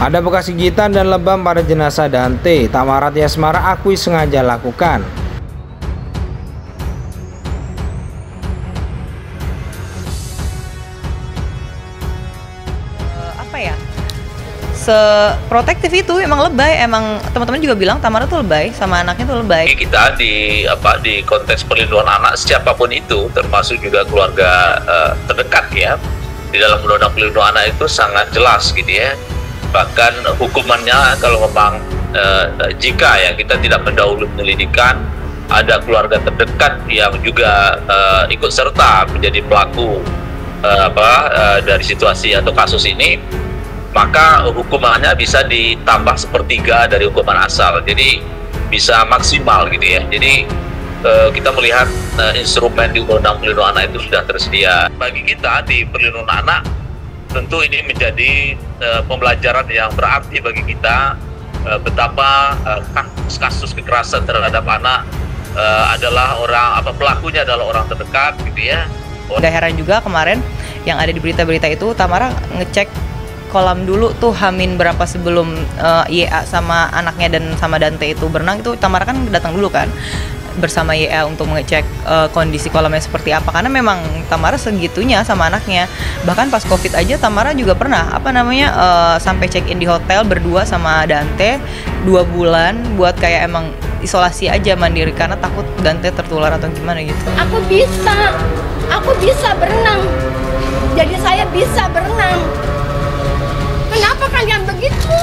Ada bekas gigitan dan lebam pada jenazah Dante. Tamara Tiasmara akui sengaja lakukan. Eh, apa ya? Seprotektif itu emang lebay. Emang teman-teman juga bilang Tamara tuh lebay sama anaknya tuh lebay. Kita di apa di konteks perlindungan anak siapa pun itu termasuk juga keluarga uh, terdekat ya. Di dalam undang-undang perlindungan anak itu sangat jelas gitu ya bahkan hukumannya kalau memang uh, jika ya kita tidak mendahului penyelidikan ada keluarga terdekat yang juga uh, ikut serta menjadi pelaku uh, apa uh, dari situasi atau kasus ini maka hukumannya bisa ditambah sepertiga dari hukuman asal. Jadi bisa maksimal gitu ya. Jadi uh, kita melihat uh, instrumen di Undang-Undang Perlindungan Anak itu sudah tersedia. Bagi kita di perlindungan anak tentu ini menjadi uh, pembelajaran yang berarti bagi kita uh, betapa kasus-kasus kekerasan terhadap anak uh, adalah orang apa pelakunya adalah orang terdekat gitu ya. Gak heran juga kemarin yang ada di berita-berita itu Tamara ngecek kolam dulu tuh Hamin berapa sebelum uh, YA sama anaknya dan sama Dante itu berenang itu Tamara kan datang dulu kan bersama YA untuk mengecek uh, kondisi kolamnya seperti apa. Karena memang Tamara segitunya sama anaknya. Bahkan pas covid aja Tamara juga pernah apa namanya uh, sampai check in di hotel berdua sama Dante. Dua bulan buat kayak emang isolasi aja mandiri karena takut Dante tertular atau gimana gitu. Aku bisa. Aku bisa berenang. Jadi saya bisa berenang. Kenapa kalian begitu?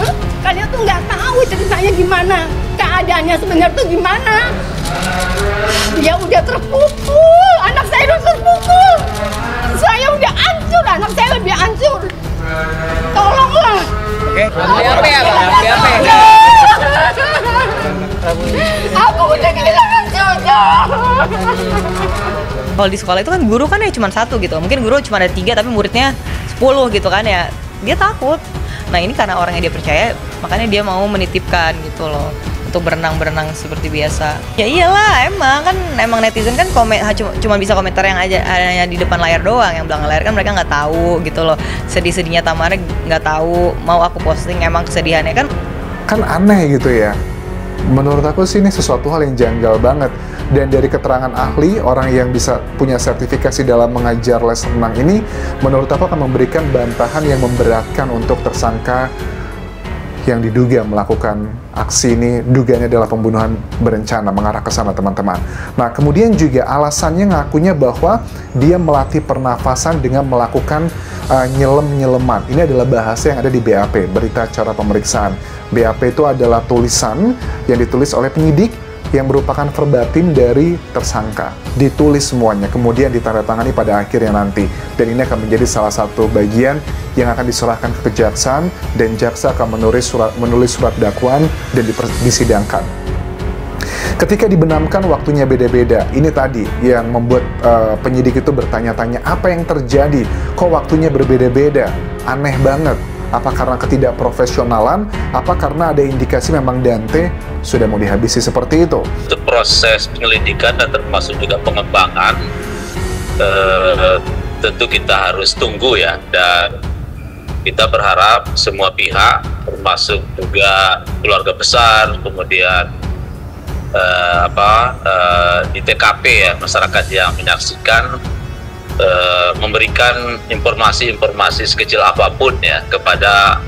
Huh? Kalian tuh nggak tahu ceritanya gimana, keadaannya sebenarnya tuh gimana. Dia udah terpukul, anak saya udah terpukul. Saya udah hancur, anak saya lebih hancur. Tolonglah. Oke, apa ya, Apa ya? Aku udah kehilangan cucu. Kalau di sekolah itu kan guru kan ya cuma satu gitu. Mungkin guru cuma ada tiga tapi muridnya 10 gitu kan ya dia takut nah ini karena orangnya dia percaya makanya dia mau menitipkan gitu loh untuk berenang-berenang seperti biasa. Ya iyalah, emang kan emang netizen kan komen cuma, bisa komentar yang aja hanya di depan layar doang, yang belakang layar kan mereka nggak tahu gitu loh. Sedih-sedihnya Tamara nggak tahu, mau aku posting emang kesedihannya kan kan aneh gitu ya. Menurut aku sih ini sesuatu hal yang janggal banget. Dan dari keterangan ahli, orang yang bisa punya sertifikasi dalam mengajar les renang ini, menurut aku akan memberikan bantahan yang memberatkan untuk tersangka yang diduga melakukan aksi ini dugaannya adalah pembunuhan berencana mengarah ke sana teman-teman. Nah kemudian juga alasannya ngakunya bahwa dia melatih pernafasan dengan melakukan uh, nyelem-nyeleman. Ini adalah bahasa yang ada di BAP, berita acara pemeriksaan. BAP itu adalah tulisan yang ditulis oleh penyidik yang merupakan verbatim dari tersangka. Ditulis semuanya, kemudian ditandatangani pada akhirnya nanti. Dan ini akan menjadi salah satu bagian yang akan diserahkan ke kejaksaan dan jaksa akan menulis surat menulis surat dakwaan dan disidangkan. Ketika dibenamkan waktunya beda-beda. Ini tadi yang membuat uh, penyidik itu bertanya-tanya apa yang terjadi? Kok waktunya berbeda-beda? Aneh banget apa karena ketidakprofesionalan? Apa karena ada indikasi memang Dante sudah mau dihabisi seperti itu? Untuk proses penyelidikan dan termasuk juga pengembangan, eh, tentu kita harus tunggu ya dan kita berharap semua pihak termasuk juga keluarga besar kemudian eh, apa eh, di TKP ya masyarakat yang menyaksikan uh, memberikan informasi-informasi sekecil apa pun ya kepada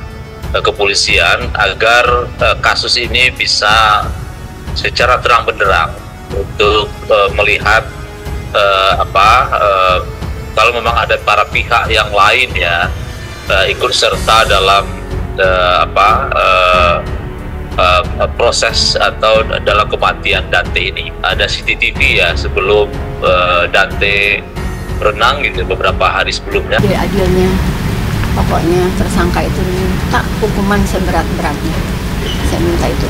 uh, kepolisian agar uh, kasus ini bisa secara terang benderang untuk uh, melihat uh, apa uh, kalau memang ada para pihak yang lain ya uh, ikut serta dalam uh, apa uh, uh, proses atau dalam kematian Dante ini. Ada CCTV ya sebelum uh, Dante renang gitu beberapa hari sebelumnya. Jadi adilnya, pokoknya tersangka itu minta hukuman seberat-beratnya. Saya minta itu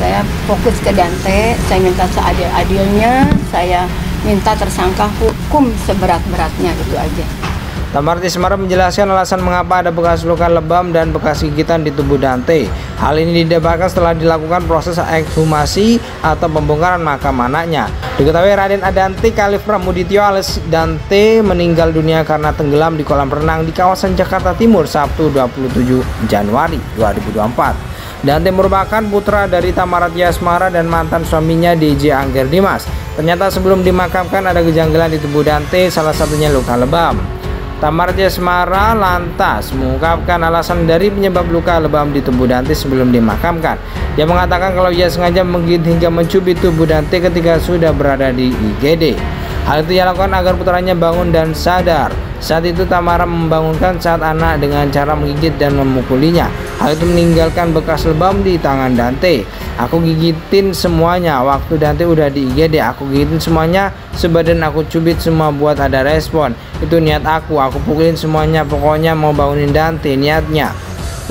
Saya fokus ke Dante, saya minta seadil-adilnya, saya minta tersangka hukum seberat-beratnya itu aja. Tamarti Semara menjelaskan alasan mengapa ada bekas luka lebam dan bekas gigitan di tubuh Dante. Hal ini didapatkan setelah dilakukan proses ekshumasi atau pembongkaran makam anaknya. Diketahui Raden Adanti Kalif Pramudityo alias Dante meninggal dunia karena tenggelam di kolam renang di kawasan Jakarta Timur Sabtu 27 Januari 2024. Dante merupakan putra dari Tamarat Yasmara dan mantan suaminya DJ Angger Dimas. Ternyata sebelum dimakamkan ada kejanggalan di tubuh Dante, salah satunya luka lebam. Tamar Jesmara lantas mengungkapkan alasan dari penyebab luka lebam di tubuh Dante sebelum dimakamkan. Dia mengatakan kalau ia sengaja menggigit hingga mencubit tubuh Dante ketika sudah berada di IGD. Hal itu ia lakukan agar putranya bangun dan sadar. Saat itu Tamara membangunkan saat anak dengan cara menggigit dan memukulinya. Hal itu meninggalkan bekas lebam di tangan Dante. Aku gigitin semuanya. Waktu Dante udah di IGD, aku gigitin semuanya. Sebadan aku cubit semua buat ada respon. Itu niat aku. Aku pukulin semuanya. Pokoknya mau bangunin Dante niatnya.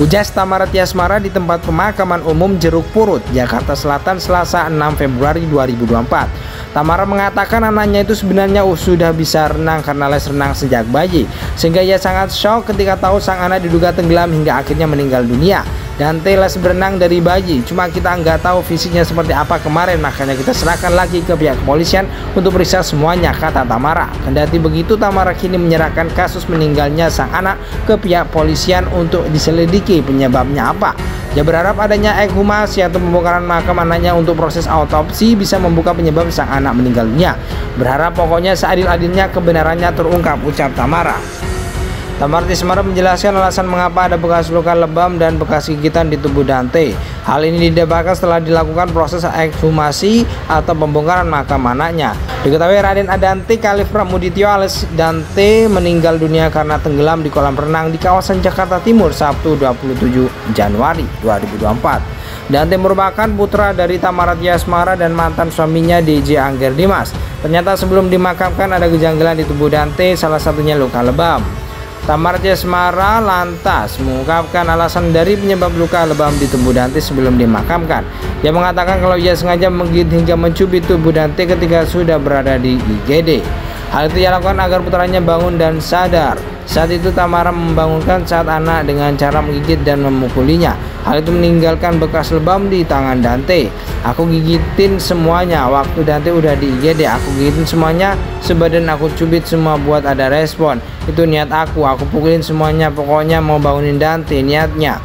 Ujas Tamarat Yasmara di tempat pemakaman umum Jeruk Purut, Jakarta Selatan, Selasa 6 Februari 2024. Tamara mengatakan anaknya itu sebenarnya sudah bisa renang karena les renang sejak bayi, sehingga ia sangat shock ketika tahu sang anak diduga tenggelam hingga akhirnya meninggal dunia. Dan les berenang dari bayi, cuma kita nggak tahu fisiknya seperti apa kemarin, makanya kita serahkan lagi ke pihak kepolisian untuk periksa semuanya, kata Tamara. Kendati begitu, Tamara kini menyerahkan kasus meninggalnya sang anak ke pihak polisian untuk diselidiki penyebabnya apa. Dia berharap adanya ekshumasi atau pembongkaran makam anaknya untuk proses autopsi bisa membuka penyebab sang anak meninggal dunia. Berharap pokoknya seadil-adilnya kebenarannya terungkap, ucap Tamara. Tamarti Semara menjelaskan alasan mengapa ada bekas luka lebam dan bekas gigitan di tubuh Dante. Hal ini didapatkan setelah dilakukan proses ekshumasi atau pembongkaran makam anaknya. Diketahui Raden Adanti Kalif Pramudityo alias Dante meninggal dunia karena tenggelam di kolam renang di kawasan Jakarta Timur Sabtu 27 Januari 2024. Dante merupakan putra dari Tamarat Yasmara dan mantan suaminya DJ Angger Dimas. Ternyata sebelum dimakamkan ada kejanggalan di tubuh Dante, salah satunya luka lebam. Tamar Jesmara lantas mengungkapkan alasan dari penyebab luka lebam di tubuh Dante sebelum dimakamkan. Dia mengatakan kalau ia sengaja menggigit hingga mencubit tubuh Dante ketika sudah berada di IGD. Hal itu ia lakukan agar putranya bangun dan sadar. Saat itu Tamara membangunkan saat anak dengan cara menggigit dan memukulinya. Hal itu meninggalkan bekas lebam di tangan Dante. Aku gigitin semuanya. Waktu Dante udah di IGD, aku gigitin semuanya. Sebadan aku cubit semua buat ada respon. Itu niat aku. Aku pukulin semuanya. Pokoknya mau bangunin Dante niatnya.